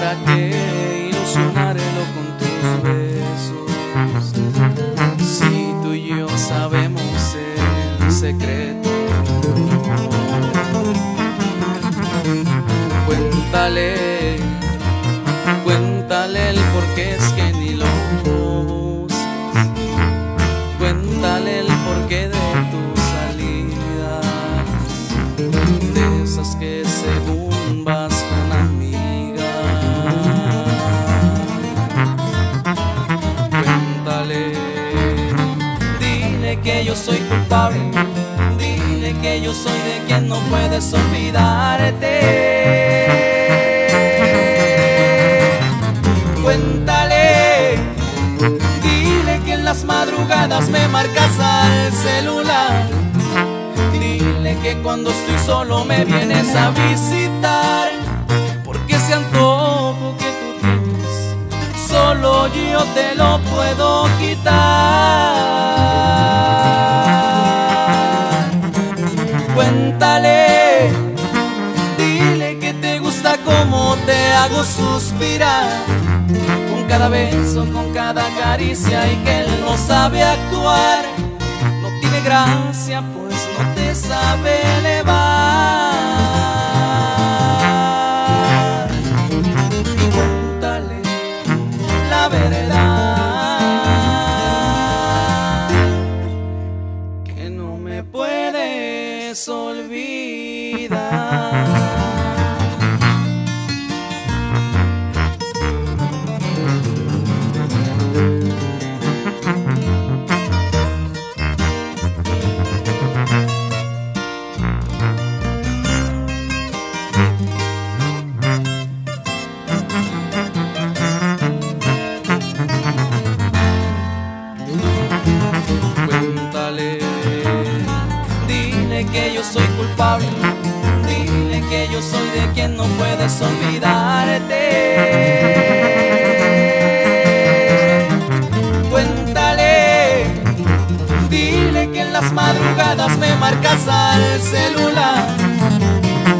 ¿Para qué ilusionarlo con tus besos? Si tú y yo sabemos el secreto. Cuéntale, cuéntale el por qué es que dile que yo soy de quien no puedes olvidarte. Cuéntale, dile que en las madrugadas me marcas al celular. Dile que cuando estoy solo me vienes a visitar. Porque ese antojo que tú tienes, solo yo te lo puedo quitar. Dile que te gusta como te hago suspirar. Con cada beso, con cada caricia y que él no sabe actuar. No tiene gracia, pues no te sabe elevar. Que yo soy culpable, dile que yo soy de quien no puedes olvidarte. Cuéntale, dile que en las madrugadas me marcas al celular.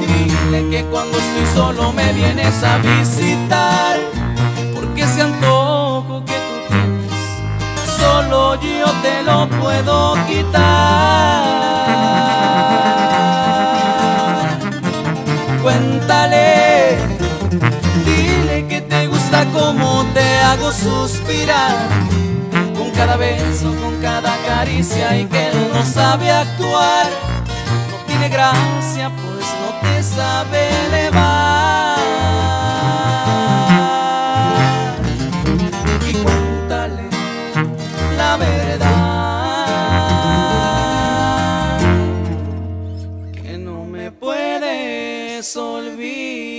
Dile que cuando estoy solo me vienes a visitar, porque ese antojo que tú tienes solo yo te lo puedo quitar. Te hago suspirar. Con cada beso, con cada caricia y que él no sabe actuar. No tiene gracia, pues no te sabe elevar. Y cuéntale la verdad que no me puedes olvidar.